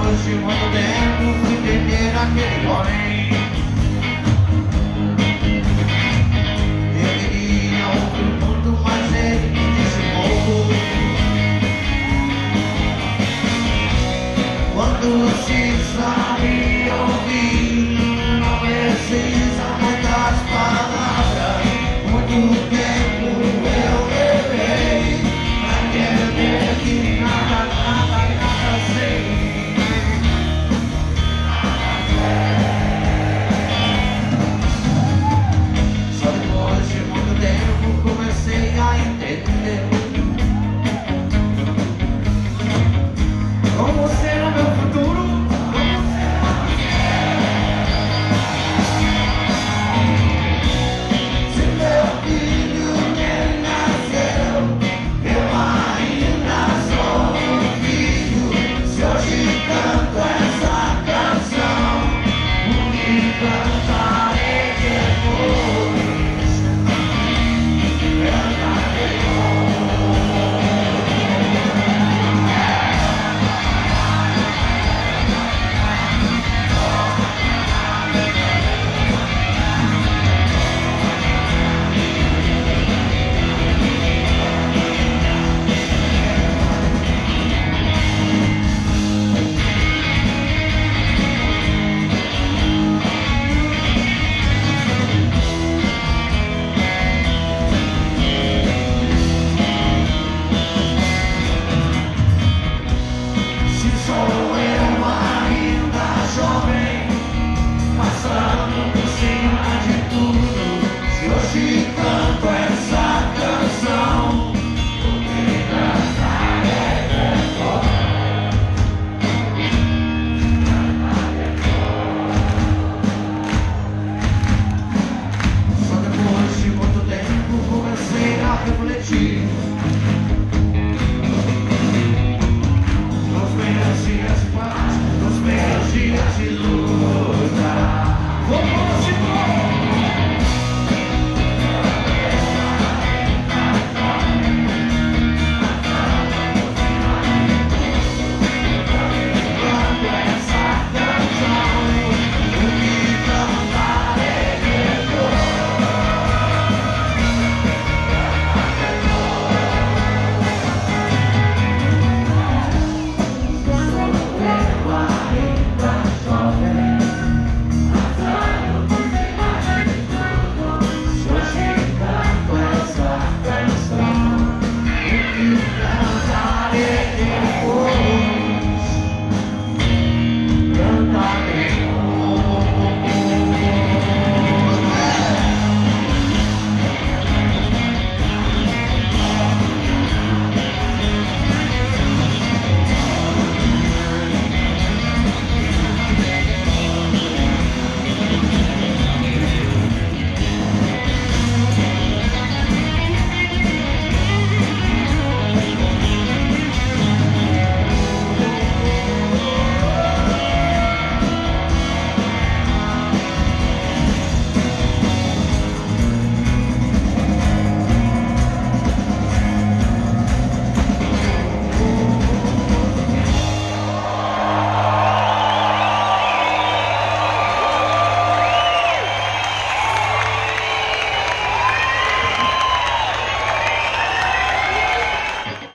hoje, quando tempo, fui entender aquele homem.